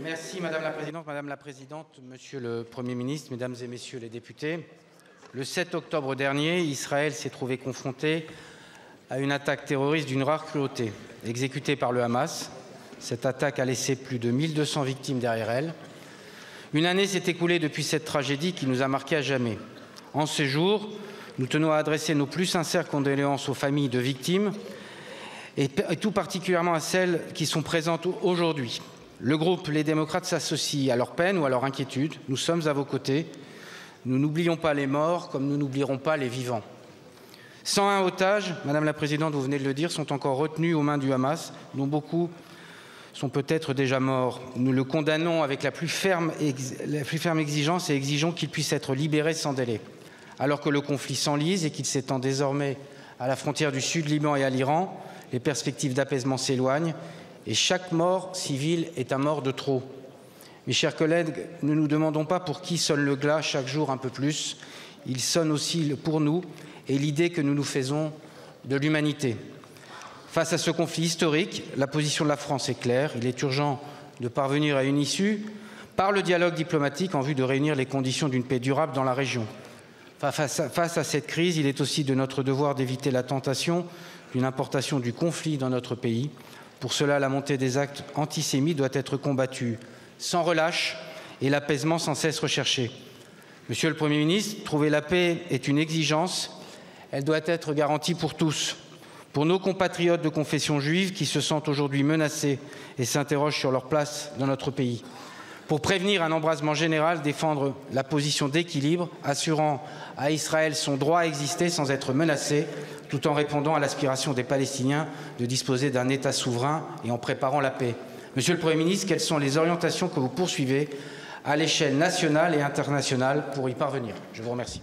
Merci Madame la Présidente. Madame la Présidente, Monsieur le Premier ministre, Mesdames et Messieurs les députés, le 7 octobre dernier, Israël s'est trouvé confronté à une attaque terroriste d'une rare cruauté, exécutée par le Hamas. Cette attaque a laissé plus de 1200 victimes derrière elle. Une année s'est écoulée depuis cette tragédie qui nous a marqués à jamais. En ces jours, nous tenons à adresser nos plus sincères condoléances aux familles de victimes et tout particulièrement à celles qui sont présentes aujourd'hui. Le groupe Les démocrates s'associe à leur peine ou à leur inquiétude. Nous sommes à vos côtés. Nous n'oublions pas les morts comme nous n'oublierons pas les vivants. 101 otages, Madame la Présidente, vous venez de le dire, sont encore retenus aux mains du Hamas, dont beaucoup sont peut-être déjà morts. Nous le condamnons avec la plus ferme, exigence et exigeons qu'il puisse être libéré sans délai. Alors que le conflit s'enlise et qu'il s'étend désormais à la frontière du sud Liban et à l'Iran, les perspectives d'apaisement s'éloignent et chaque mort civile est un mort de trop. Mes chers collègues, ne nous demandons pas pour qui sonne le glas chaque jour un peu plus. Il sonne aussi pour nous et l'idée que nous nous faisons de l'humanité. Face à ce conflit historique, la position de la France est claire. Il est urgent de parvenir à une issue par le dialogue diplomatique en vue de réunir les conditions d'une paix durable dans la région. Face à, face à cette crise, il est aussi de notre devoir d'éviter la tentation d'une importation du conflit dans notre pays. Pour cela, la montée des actes antisémites doit être combattue sans relâche et l'apaisement sans cesse recherché. Monsieur le Premier ministre, trouver la paix est une exigence. Elle doit être garantie pour tous. Pour nos compatriotes de confession juive qui se sentent aujourd'hui menacés et s'interrogent sur leur place dans notre pays pour prévenir un embrasement général, défendre la position d'équilibre, assurant à Israël son droit à exister sans être menacé, tout en répondant à l'aspiration des Palestiniens de disposer d'un État souverain et en préparant la paix. Monsieur le Premier ministre, quelles sont les orientations que vous poursuivez à l'échelle nationale et internationale pour y parvenir? Je vous remercie.